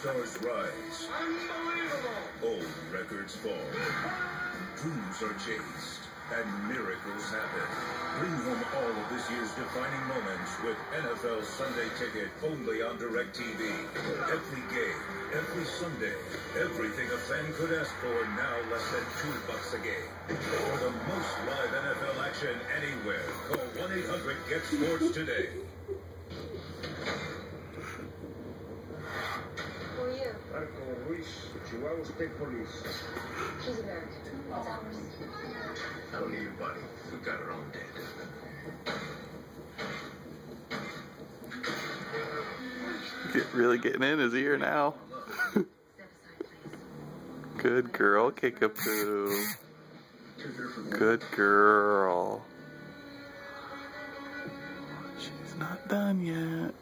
Stars rise. Unbelievable! Old records fall. Dreams are chased. And miracles happen. Bring home all of this year's defining moments with NFL Sunday Ticket only on DirecTV. Every game, every Sunday, everything a fan could ask for now less than two bucks a game. For the most live NFL action anywhere, call 1-800-GET-SPORTS today. Ruiz, Chihuahua State Police. She's American. That's ours. I don't need your buddy. We got our own dead. Get, really getting in his ear now. Step aside, please. Good girl, Kickapoo. Good girl. She's not done yet.